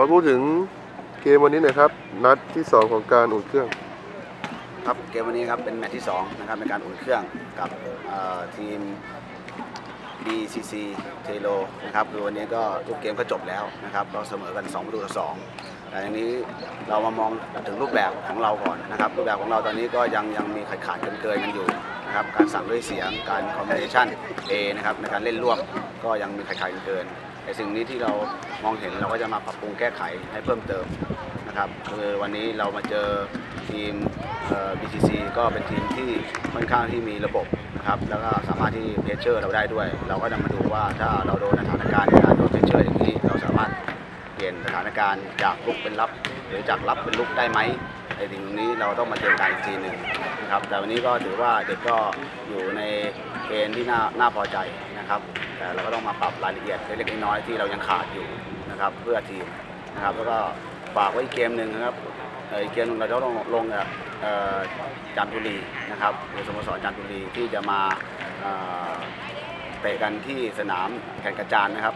อพูดถึงเกมวันนี้หน่อยครับ นัดที่ 2 ของการอุ่นเครื่อง ครับเกมวันนี้ครับเป็นแมตช์ที่2นะครับในการอุ่นเครื่องกับทีม BCC เทโลนะครับคือวันนี้ก็ทุกเกมก็จบแล้วนะครับเราเสมอกัน 2 ประตูต่อ2แต่ทีนี้เรามามองถึงรูปแบบของเราก่อนนะครับรูปแบบของเราตอนนี้ก็ยังยังมีขาดขาดเกินเกินกันอยู่นะครับการสั่งด้วยเสียงการคอมบิเนชัน A นะครับในการเล่นร่วมก็ยังมีขาดขาดเกิน ในสิ่งนี้ที่เรามองเห็นเราก็จะมาปรับปรุงแก้ไขให้เพิ่มเติมนะครับคือวันนี้เรามาเจอทีม BCC ก็เป็นทีมที่ค่อนข้างที่มีระบบนะครับแล้วก็สามารถที่ pressure เราได้ด้วย เราก็จะมาดูว่าถ้าเราโดนสถานการณ์ในการโดน pressure อย่างนี้เราสามารถเปลี่ยนสถานการณ์จากรุกเป็นรับ หรือจากรับเป็นรุกได้ไหม ในสิ่งตรงนี้เราต้องมาเตรียมการอีกทีหนึ่งนะครับ แต่วันนี้ก็ถือว่าเด็กก็อยู่ในเกณฑ์ที่น่าน่าพอใจนะครับ แต่เราก็ต้องมาปรับรายละเอียดเล็กๆน้อยๆที่เรายังขาดอยู่นะครับเพื่อทีมนะครับ แล้วก็ฝากไว้อีกเกมหนึ่งนะครับเอ่ออีกเกมหนึงเราจะต้องลงกับจันทบุรีนะครับสโมสรจันทบุรีที่จะมาเอ่อเตะกันที่สนามแข่งกระจานนะครับ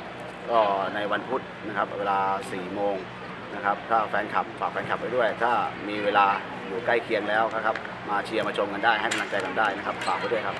ก็ในวันพุธนะครับ เวลา 4 โมง นะครับ ถ้าแฟนคลับฝากแฟนคลับไปด้วย ถ้ามีเวลาอยู่ใกล้เคียงแล้วนะครับ มาเชียร์มาชมกันได้ให้กำลังใจกันได้นะครับฝากไปด้วยครับ